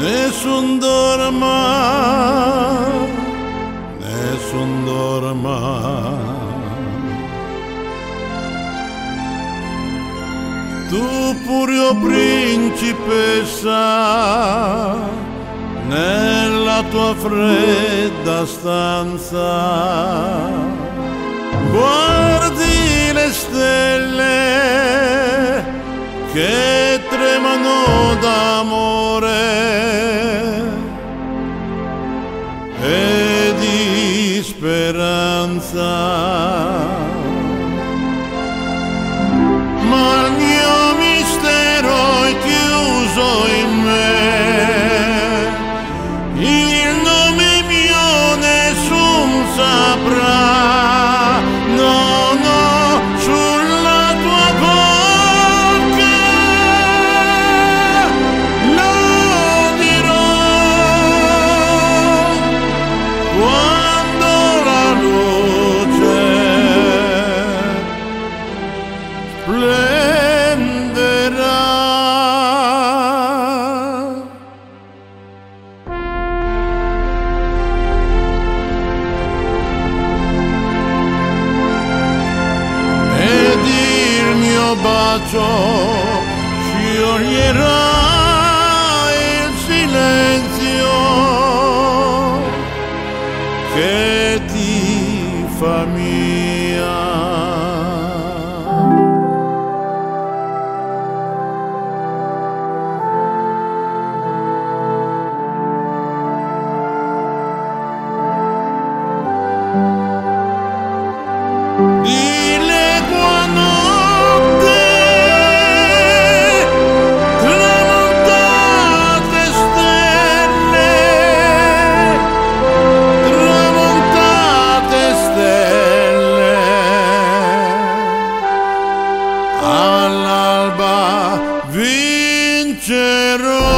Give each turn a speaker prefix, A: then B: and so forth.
A: nessun dorma, nessun dorma. Tu pure principessa, nella tua fredda stanza, guardi le stelle esperanza. borracho si oyera el silencio. Que ti familia. tierra.